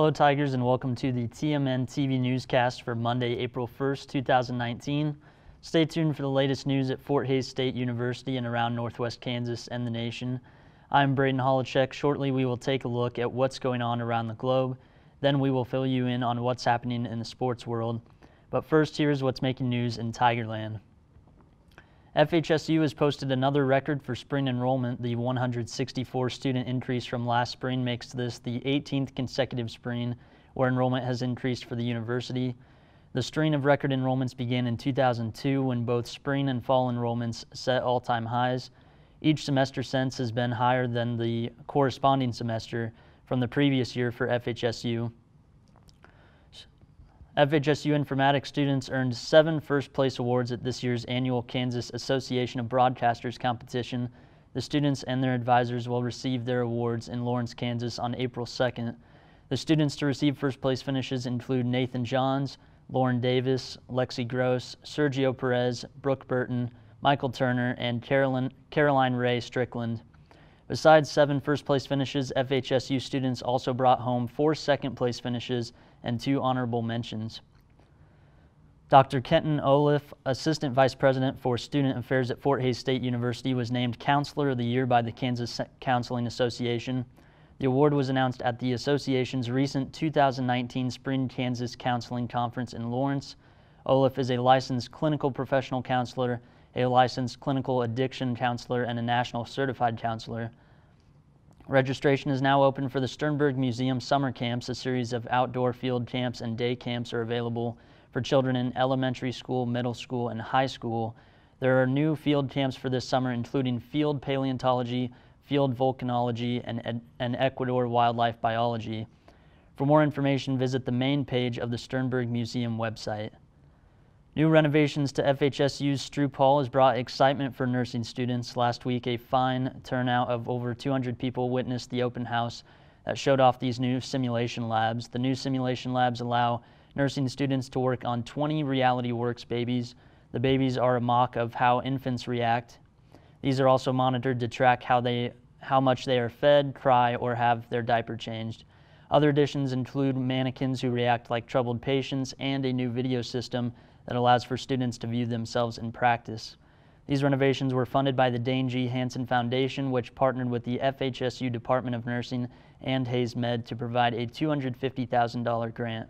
Hello, Tigers, and welcome to the TMN TV newscast for Monday, April 1st, 2019. Stay tuned for the latest news at Fort Hays State University and around Northwest Kansas and the nation. I'm Braden Holacek. Shortly, we will take a look at what's going on around the globe. Then we will fill you in on what's happening in the sports world. But first, here's what's making news in Tigerland. FHSU has posted another record for spring enrollment. The 164 student increase from last spring makes this the 18th consecutive spring where enrollment has increased for the university. The string of record enrollments began in 2002 when both spring and fall enrollments set all time highs. Each semester since has been higher than the corresponding semester from the previous year for FHSU. FHSU informatics students earned seven first place awards at this year's annual Kansas Association of Broadcasters competition. The students and their advisors will receive their awards in Lawrence, Kansas on April 2nd. The students to receive first place finishes include Nathan Johns, Lauren Davis, Lexi Gross, Sergio Perez, Brooke Burton, Michael Turner, and Carolyn, Caroline Ray Strickland. Besides seven first place finishes, FHSU students also brought home four second place finishes and two honorable mentions. Dr. Kenton Olaf, Assistant Vice President for Student Affairs at Fort Hays State University, was named Counselor of the Year by the Kansas Counseling Association. The award was announced at the association's recent 2019 Spring Kansas Counseling Conference in Lawrence. Olaf is a licensed clinical professional counselor a licensed clinical addiction counselor, and a national certified counselor. Registration is now open for the Sternberg Museum Summer Camps. A series of outdoor field camps and day camps are available for children in elementary school, middle school, and high school. There are new field camps for this summer, including field paleontology, field volcanology, and, and Ecuador wildlife biology. For more information, visit the main page of the Sternberg Museum website. New renovations to FHSU's Stroup Hall has brought excitement for nursing students. Last week, a fine turnout of over 200 people witnessed the open house that showed off these new simulation labs. The new simulation labs allow nursing students to work on 20 Reality Works babies. The babies are a mock of how infants react. These are also monitored to track how, they, how much they are fed, cry, or have their diaper changed. Other additions include mannequins who react like troubled patients and a new video system that allows for students to view themselves in practice. These renovations were funded by the Dane G. Hansen Foundation, which partnered with the FHSU Department of Nursing and HaysMed to provide a $250,000 grant.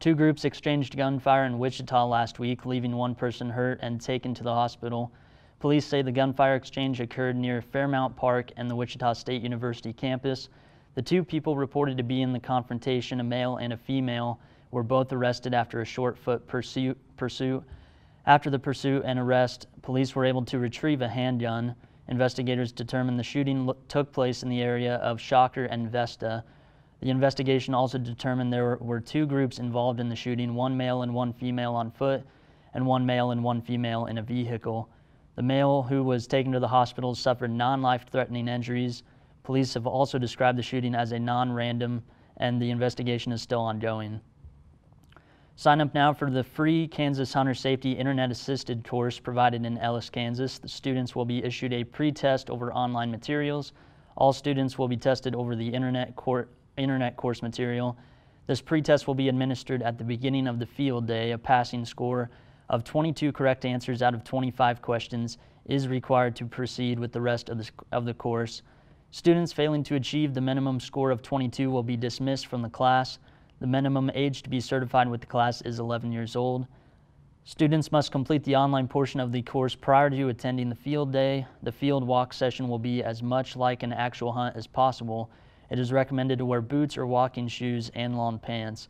Two groups exchanged gunfire in Wichita last week, leaving one person hurt and taken to the hospital. Police say the gunfire exchange occurred near Fairmount Park and the Wichita State University campus. The two people reported to be in the confrontation, a male and a female, were both arrested after a short foot pursuit. pursuit. After the pursuit and arrest, police were able to retrieve a handgun. Investigators determined the shooting took place in the area of Shocker and Vesta. The investigation also determined there were two groups involved in the shooting, one male and one female on foot, and one male and one female in a vehicle. The male who was taken to the hospital suffered non-life-threatening injuries. Police have also described the shooting as a non-random, and the investigation is still ongoing. Sign up now for the free Kansas Hunter Safety Internet Assisted course provided in Ellis, Kansas. The students will be issued a pre-test over online materials. All students will be tested over the internet, cor internet course material. This pre-test will be administered at the beginning of the field day. A passing score of 22 correct answers out of 25 questions is required to proceed with the rest of the, of the course. Students failing to achieve the minimum score of 22 will be dismissed from the class. The minimum age to be certified with the class is 11 years old. Students must complete the online portion of the course prior to attending the field day. The field walk session will be as much like an actual hunt as possible. It is recommended to wear boots or walking shoes and long pants.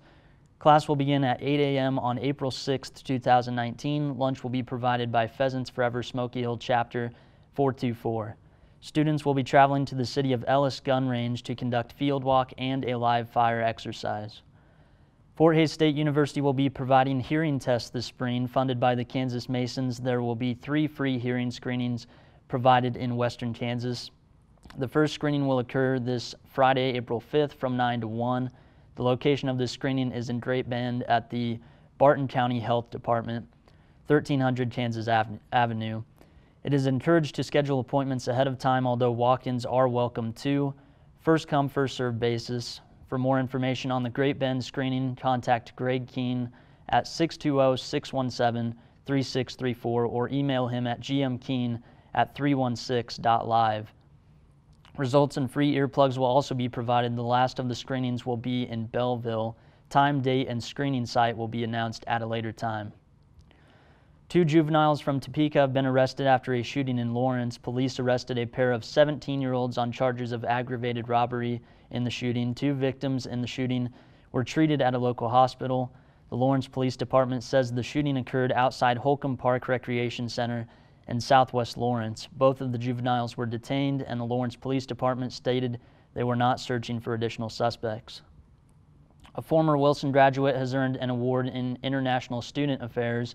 Class will begin at 8 a.m. on April 6, 2019. Lunch will be provided by Pheasants Forever Smoky Hill Chapter 424. Students will be traveling to the city of Ellis Gun Range to conduct field walk and a live fire exercise. Fort Hays State University will be providing hearing tests this spring funded by the Kansas Masons. There will be three free hearing screenings provided in western Kansas. The first screening will occur this Friday, April 5th from 9 to 1. The location of this screening is in Great Bend at the Barton County Health Department, 1300 Kansas Avenue. It is encouraged to schedule appointments ahead of time, although walk ins are welcome too. First come, first served basis. For more information on the Great Bend screening, contact Greg Keene at 620-617-3634 or email him at gmkeene at 316.live. Results and free earplugs will also be provided. The last of the screenings will be in Belleville. Time, date, and screening site will be announced at a later time. Two juveniles from Topeka have been arrested after a shooting in Lawrence. Police arrested a pair of 17 year olds on charges of aggravated robbery in the shooting. Two victims in the shooting were treated at a local hospital. The Lawrence Police Department says the shooting occurred outside Holcomb Park Recreation Center in southwest Lawrence. Both of the juveniles were detained, and the Lawrence Police Department stated they were not searching for additional suspects. A former Wilson graduate has earned an award in international student affairs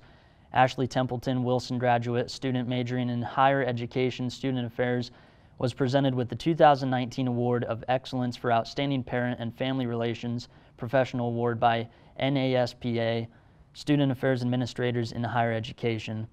Ashley Templeton, Wilson graduate, student majoring in higher education student affairs, was presented with the 2019 Award of Excellence for Outstanding Parent and Family Relations Professional Award by NASPA, Student Affairs Administrators in Higher Education.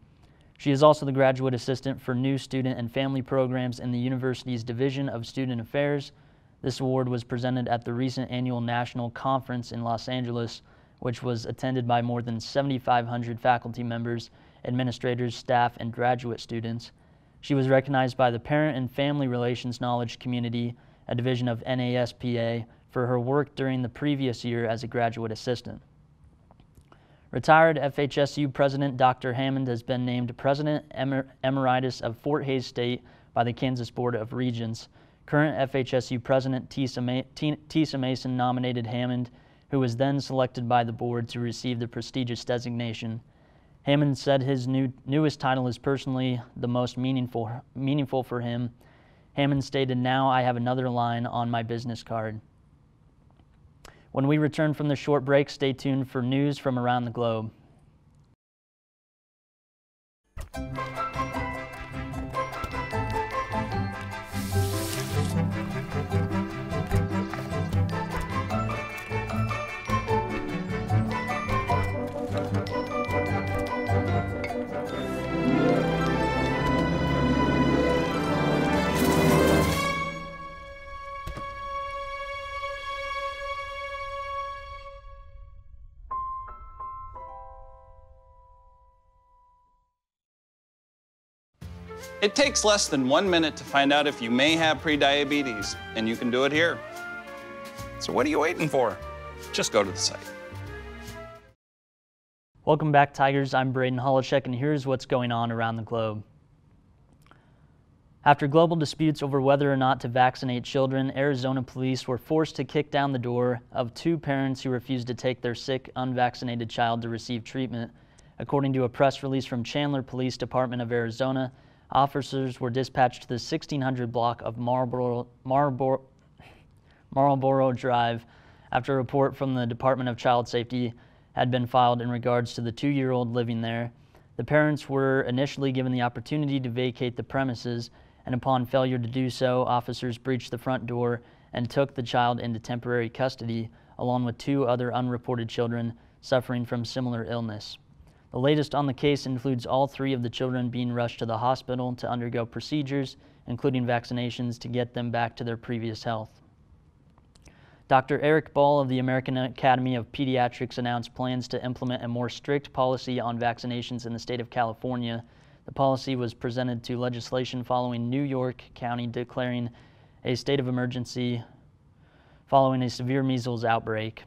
She is also the graduate assistant for new student and family programs in the university's Division of Student Affairs. This award was presented at the recent annual national conference in Los Angeles which was attended by more than 7,500 faculty members, administrators, staff, and graduate students. She was recognized by the Parent and Family Relations Knowledge Community, a division of NASPA, for her work during the previous year as a graduate assistant. Retired FHSU President Dr. Hammond has been named President Emer Emeritus of Fort Hays State by the Kansas Board of Regents. Current FHSU President Tisa, Ma Tisa Mason nominated Hammond who was then selected by the board to receive the prestigious designation. Hammond said his new, newest title is personally the most meaningful, meaningful for him. Hammond stated, Now I have another line on my business card. When we return from the short break, stay tuned for news from around the globe. It takes less than one minute to find out if you may have prediabetes, and you can do it here. So what are you waiting for? Just go to the site. Welcome back, Tigers. I'm Braden Holochek, and here's what's going on around the globe. After global disputes over whether or not to vaccinate children, Arizona police were forced to kick down the door of two parents who refused to take their sick, unvaccinated child to receive treatment. According to a press release from Chandler Police Department of Arizona, Officers were dispatched to the 1600 block of Marlboro, Marlboro, Marlboro Drive after a report from the Department of Child Safety had been filed in regards to the two year old living there. The parents were initially given the opportunity to vacate the premises, and upon failure to do so, officers breached the front door and took the child into temporary custody, along with two other unreported children suffering from similar illness. The latest on the case includes all three of the children being rushed to the hospital to undergo procedures, including vaccinations, to get them back to their previous health. Dr. Eric Ball of the American Academy of Pediatrics announced plans to implement a more strict policy on vaccinations in the state of California. The policy was presented to legislation following New York County declaring a state of emergency following a severe measles outbreak.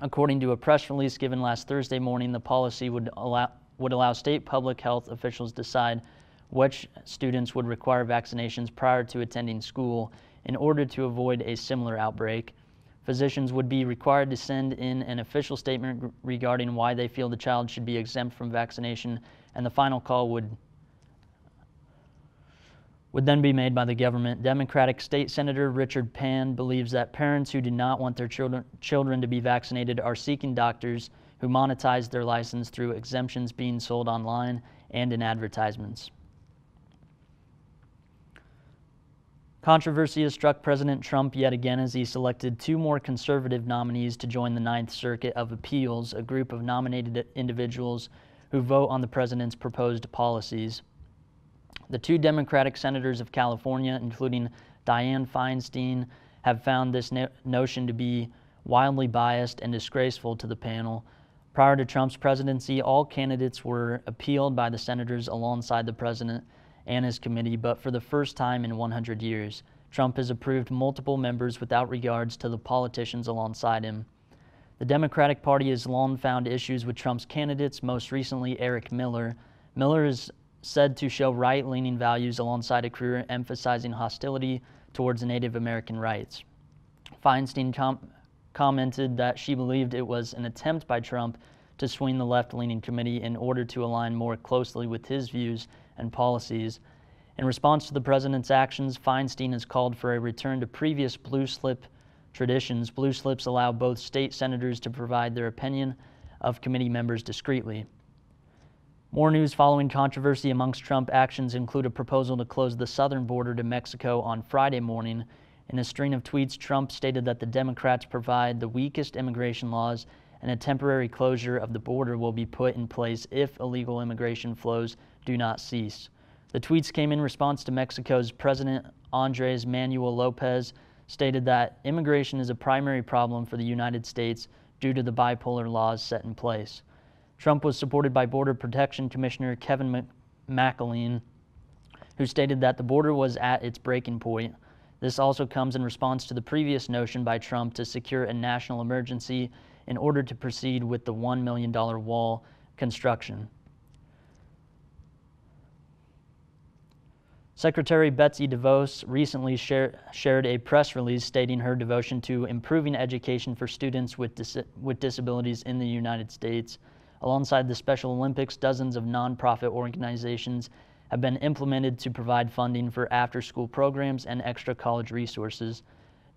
According to a press release given last Thursday morning, the policy would allow, would allow state public health officials decide which students would require vaccinations prior to attending school in order to avoid a similar outbreak. Physicians would be required to send in an official statement regarding why they feel the child should be exempt from vaccination, and the final call would would then be made by the government. Democratic State Senator Richard Pan believes that parents who do not want their children, children to be vaccinated are seeking doctors who monetize their license through exemptions being sold online and in advertisements. Controversy has struck President Trump yet again as he selected two more conservative nominees to join the Ninth Circuit of Appeals, a group of nominated individuals who vote on the president's proposed policies. The two Democratic senators of California, including Dianne Feinstein, have found this no- notion to be wildly biased and disgraceful to the panel. Prior to Trump's presidency, all candidates were appealed by the senators alongside the president and his committee, but for the first time in 100 years, Trump has approved multiple members without regards to the politicians alongside him. The Democratic Party has long found issues with Trump's candidates, most recently Eric Miller. Miller is said to show right leaning values alongside a career emphasizing hostility towards Native American rights. Feinstein com- commented that she believed it was an attempt by Trump to swing the left leaning committee in order to align more closely with his views and policies. In response to the president's actions, Feinstein has called for a return to previous blue slip traditions. Blue slips allow both state senators to provide their opinion of committee members discreetly. More news following controversy amongst Trump actions include a proposal to close the southern border to Mexico on Friday morning. In a string of tweets, Trump stated that the Democrats provide the weakest immigration laws and a temporary closure of the border will be put in place if illegal immigration flows do not cease. The tweets came in response to Mexico's President Andres Manuel Lopez stated that immigration is a primary problem for the United States due to the bipolar laws set in place. Trump was supported by Border Protection Commissioner Kevin McAleen, who stated that the border was at its breaking point. This also comes in response to the previous notion by Trump to secure a national emergency in order to proceed with the $1 million wall construction. Secretary Betsy DeVos recently share, shared a press release stating her devotion to improving education for students with, dis, with disabilities in the United States. Alongside the Special Olympics, dozens of nonprofit organizations have been implemented to provide funding for after school programs and extra college resources.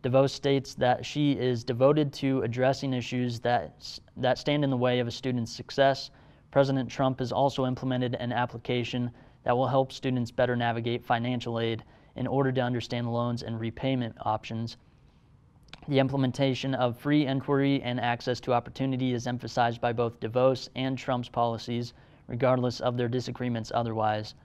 DeVos states that she is devoted to addressing issues that, that stand in the way of a student's success. President Trump has also implemented an application that will help students better navigate financial aid in order to understand loans and repayment options. The implementation of free inquiry and access to opportunity is emphasized by both DeVos and Trump's policies, regardless of their disagreements otherwise.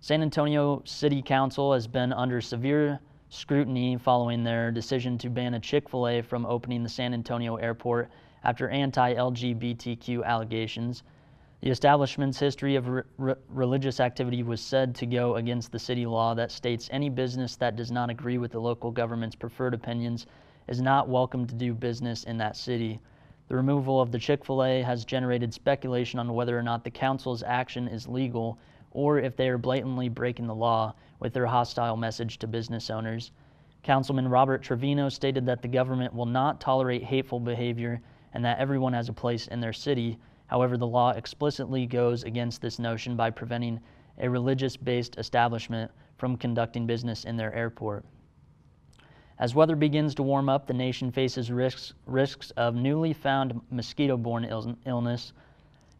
San Antonio City Council has been under severe scrutiny following their decision to ban a Chick fil A from opening the San Antonio airport after anti LGBTQ allegations. The establishment's history of re- re- religious activity was said to go against the city law that states any business that does not agree with the local government's preferred opinions is not welcome to do business in that city. The removal of the Chick fil A has generated speculation on whether or not the council's action is legal or if they are blatantly breaking the law with their hostile message to business owners. Councilman Robert Trevino stated that the government will not tolerate hateful behavior and that everyone has a place in their city However, the law explicitly goes against this notion by preventing a religious based establishment from conducting business in their airport. As weather begins to warm up, the nation faces risks, risks of newly found mosquito borne Ill- illness.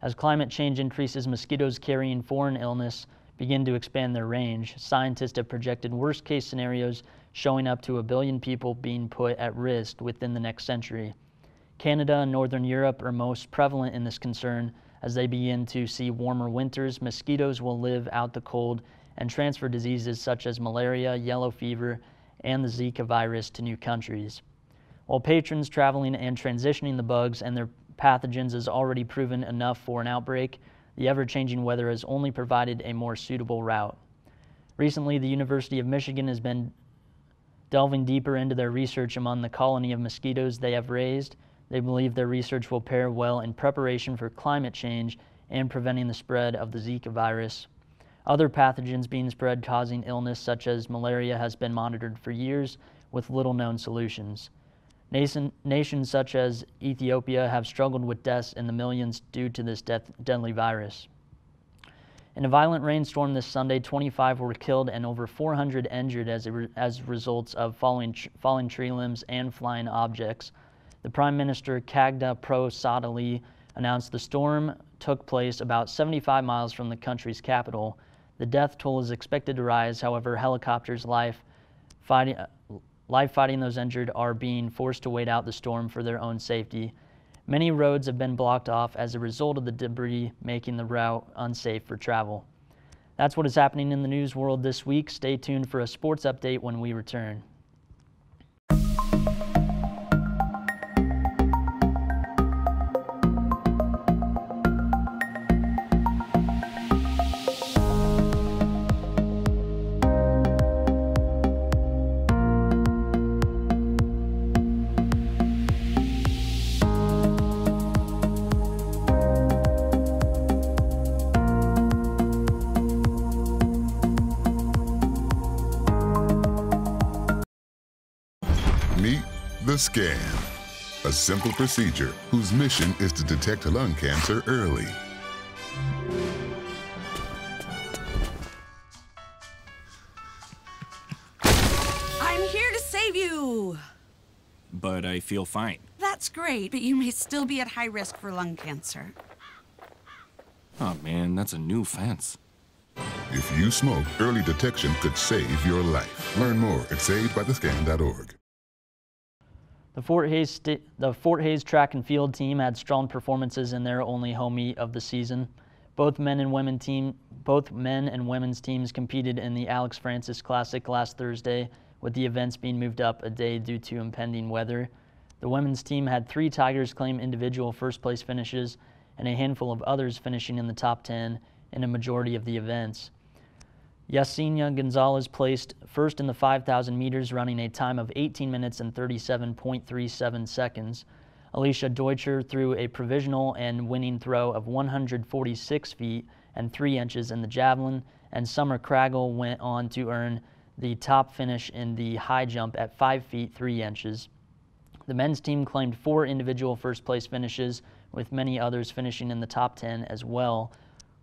As climate change increases, mosquitoes carrying foreign illness begin to expand their range. Scientists have projected worst case scenarios showing up to a billion people being put at risk within the next century. Canada and Northern Europe are most prevalent in this concern. As they begin to see warmer winters, mosquitoes will live out the cold and transfer diseases such as malaria, yellow fever, and the Zika virus to new countries. While patrons traveling and transitioning the bugs and their pathogens is already proven enough for an outbreak, the ever changing weather has only provided a more suitable route. Recently, the University of Michigan has been delving deeper into their research among the colony of mosquitoes they have raised they believe their research will pair well in preparation for climate change and preventing the spread of the Zika virus. Other pathogens being spread causing illness, such as malaria, has been monitored for years with little known solutions. Nation, nations such as Ethiopia have struggled with deaths in the millions due to this death, deadly virus. In a violent rainstorm this Sunday, 25 were killed and over 400 injured as, a, as results of falling, falling tree limbs and flying objects. The Prime Minister Khadga Prasad Oli announced the storm took place about 75 miles from the country's capital. The death toll is expected to rise, however, helicopters life fighting, life fighting those injured are being forced to wait out the storm for their own safety. Many roads have been blocked off as a result of the debris, making the route unsafe for travel. That's what is happening in the news world this week. Stay tuned for a sports update when we return. Scan, a simple procedure whose mission is to detect lung cancer early. I'm here to save you! But I feel fine. That's great, but you may still be at high risk for lung cancer. Oh man, that's a new fence. If you smoke, early detection could save your life. Learn more at savedbythescan.org. The Fort Hays sta- the Fort Hays track and field team had strong performances in their only home meet of the season. Both men and women team both men and women's teams competed in the Alex Francis Classic last Thursday, with the events being moved up a day due to impending weather. The women's team had three Tigers claim individual first place finishes and a handful of others finishing in the top 10 in a majority of the events. Yesenia Gonzalez placed first in the 5,000 meters, running a time of 18 minutes and 37.37 seconds. Alicia Deutscher threw a provisional and winning throw of 146 feet and 3 inches in the javelin, and Summer Craggle went on to earn the top finish in the high jump at 5 feet 3 inches. The men's team claimed four individual first place finishes, with many others finishing in the top 10 as well.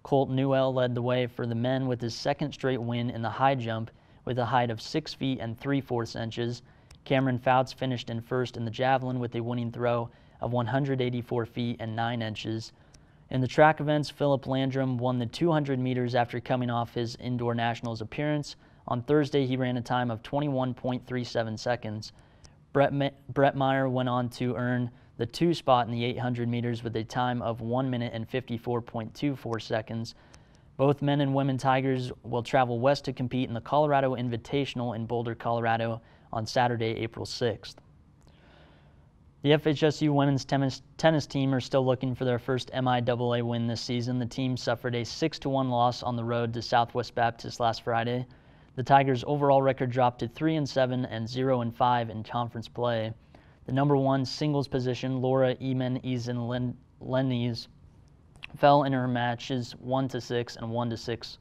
Colt Newell led the way for the men with his second straight win in the high jump with a height of 6 feet and 3 fourths inches. Cameron Fouts finished in first in the javelin with a winning throw of 184 feet and 9 inches. In the track events, Philip Landrum won the 200 meters after coming off his indoor nationals appearance. On Thursday, he ran a time of 21.37 seconds. Brett, Brett Meyer went on to earn the two spot in the 800 meters with a time of 1 minute and 54.24 seconds. Both men and women Tigers will travel west to compete in the Colorado Invitational in Boulder, Colorado on Saturday, April 6th. The FHSU women's tennis, tennis team are still looking for their first MIAA win this season. The team suffered a 6 1 loss on the road to Southwest Baptist last Friday. The Tigers' overall record dropped to 3 and 7 and 0 and 5 in conference play. The number one singles position, Laura Eman Ezen Lennies, fell in her matches 1 to 6 and 1 to 6.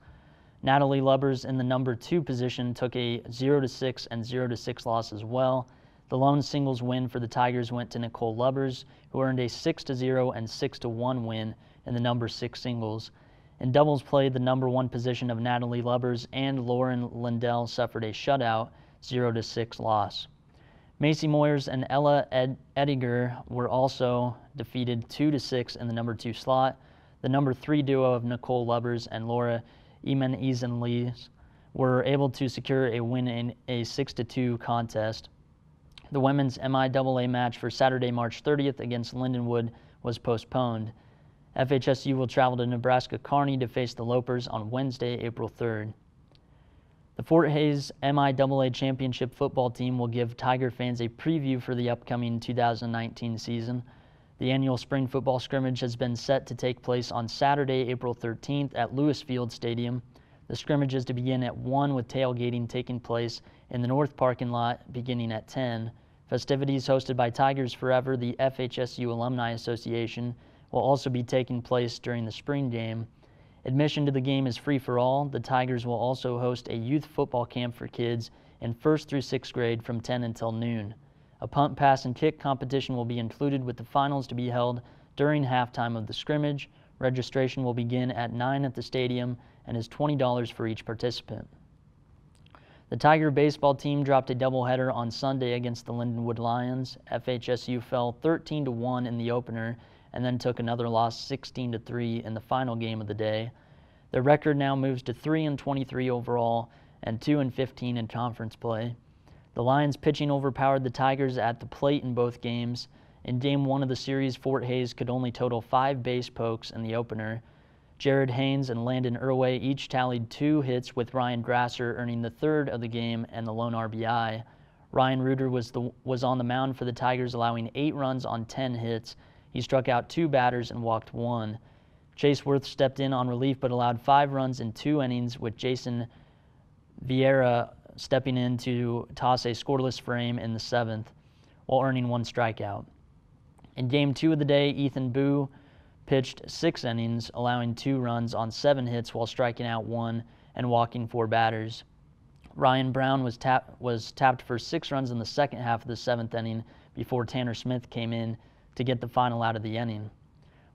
Natalie Lubbers in the number two position took a 0 to 6 and 0 to 6 loss as well. The lone singles win for the Tigers went to Nicole Lubbers, who earned a 6 to 0 and 6 to 1 win in the number six singles. In doubles play, the number one position of Natalie Lubbers and Lauren Lindell suffered a shutout 0 to 6 loss. Macy Moyers and Ella Ed- Ediger were also defeated 2 to 6 in the number 2 slot. The number 3 duo of Nicole Lubbers and Laura Eman Easenlees were able to secure a win in a 6 to 2 contest. The women's MIAA match for Saturday, March 30th against Lindenwood was postponed. FHSU will travel to Nebraska Kearney to face the Lopers on Wednesday, April 3rd. The Fort Hays MIAA Championship football team will give Tiger fans a preview for the upcoming 2019 season. The annual spring football scrimmage has been set to take place on Saturday, April 13th at Lewis Field Stadium. The scrimmage is to begin at 1 with tailgating taking place in the north parking lot beginning at 10. Festivities hosted by Tigers Forever, the FHSU Alumni Association, will also be taking place during the spring game. Admission to the game is free for all. The Tigers will also host a youth football camp for kids in 1st through 6th grade from 10 until noon. A punt, pass, and kick competition will be included with the finals to be held during halftime of the scrimmage. Registration will begin at 9 at the stadium and is $20 for each participant. The Tiger baseball team dropped a doubleheader on Sunday against the Lindenwood Lions. FHSU fell 13 to 1 in the opener and then took another loss 16 to 3 in the final game of the day. Their record now moves to 3 and 23 overall and 2 and 15 in conference play. The Lions pitching overpowered the Tigers at the plate in both games. In game 1 of the series, Fort Hays could only total 5 base pokes in the opener. Jared Haynes and Landon Irway each tallied two hits with Ryan Grasser earning the third of the game and the lone RBI. Ryan Reuter was, the, was on the mound for the Tigers, allowing eight runs on 10 hits he struck out two batters and walked one. Chase Worth stepped in on relief but allowed five runs in two innings, with Jason Vieira stepping in to toss a scoreless frame in the seventh while earning one strikeout. In game two of the day, Ethan Boo pitched six innings, allowing two runs on seven hits while striking out one and walking four batters. Ryan Brown was, tap- was tapped for six runs in the second half of the seventh inning, before Tanner Smith came in to get the final out of the inning.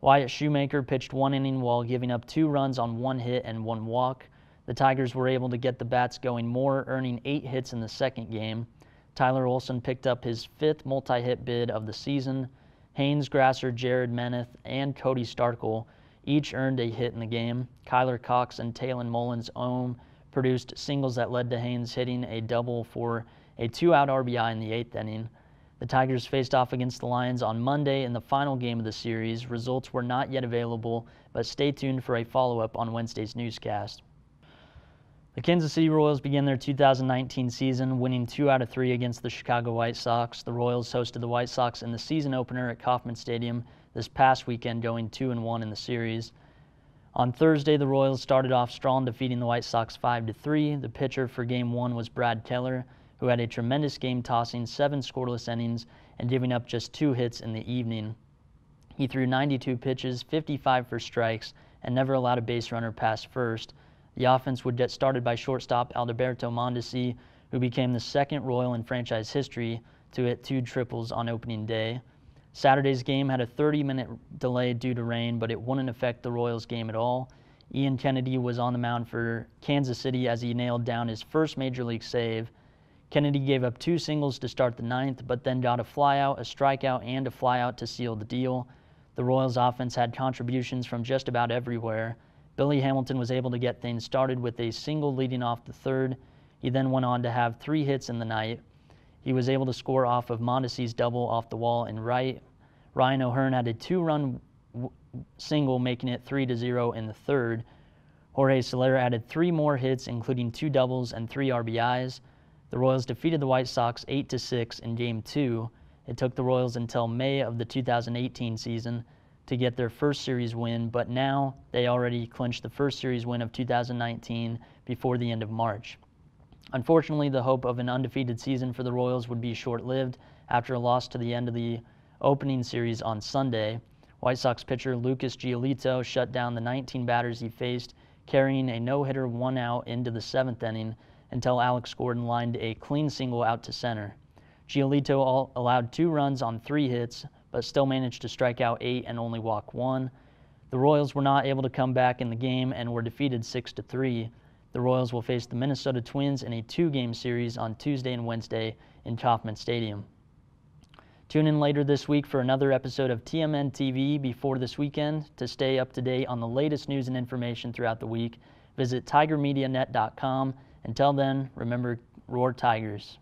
Wyatt Shoemaker pitched one inning while giving up two runs on one hit and one walk. The Tigers were able to get the bats going more, earning eight hits in the second game. Tyler Olson picked up his fifth multi hit bid of the season. Haynes Grasser, Jared Meneth, and Cody Starkle each earned a hit in the game. Kyler Cox and Talon Mullins Ohm produced singles that led to Haynes hitting a double for a two out RBI in the eighth inning. The Tigers faced off against the Lions on Monday in the final game of the series. Results were not yet available, but stay tuned for a follow up on Wednesday's newscast. The Kansas City Royals began their 2019 season winning two out of three against the Chicago White Sox. The Royals hosted the White Sox in the season opener at Kauffman Stadium this past weekend, going 2 and 1 in the series. On Thursday, the Royals started off strong, defeating the White Sox 5 to 3. The pitcher for game one was Brad Keller, who had a tremendous game tossing seven scoreless innings and giving up just two hits in the evening. He threw 92 pitches, 55 for strikes, and never allowed a base runner past first. The offense would get started by shortstop Alberto Mondesi, who became the second Royal in franchise history to hit two triples on opening day. Saturday's game had a 30 minute delay due to rain, but it wouldn't affect the Royals game at all. Ian Kennedy was on the mound for Kansas City as he nailed down his first major league save. Kennedy gave up two singles to start the ninth, but then got a flyout, a strikeout, and a flyout to seal the deal. The Royals offense had contributions from just about everywhere. Billy Hamilton was able to get things started with a single leading off the third. He then went on to have three hits in the night. He was able to score off of Mondesi's double off the wall in right. Ryan O'Hearn had a two-run single, making it 3 to 0 in the third. Jorge Soler added three more hits, including two doubles and three RBIs. The Royals defeated the White Sox 8 to 6 in Game 2. It took the Royals until May of the 2018 season to get their first series win, but now they already clinched the first series win of 2019 before the end of March. Unfortunately, the hope of an undefeated season for the Royals would be short lived after a loss to the end of the opening series on Sunday. White Sox pitcher Lucas Giolito shut down the 19 batters he faced, carrying a no hitter one out into the seventh inning until Alex Gordon lined a clean single out to center. Giolito allowed two runs on three hits, but still managed to strike out eight and only walk one. The Royals were not able to come back in the game and were defeated 6 to 3. The Royals will face the Minnesota Twins in a two game series on Tuesday and Wednesday in Kauffman Stadium. Tune in later this week for another episode of TMN TV before this weekend. To stay up to date on the latest news and information throughout the week, visit tigermedianet.com. Until then, remember, roar Tigers.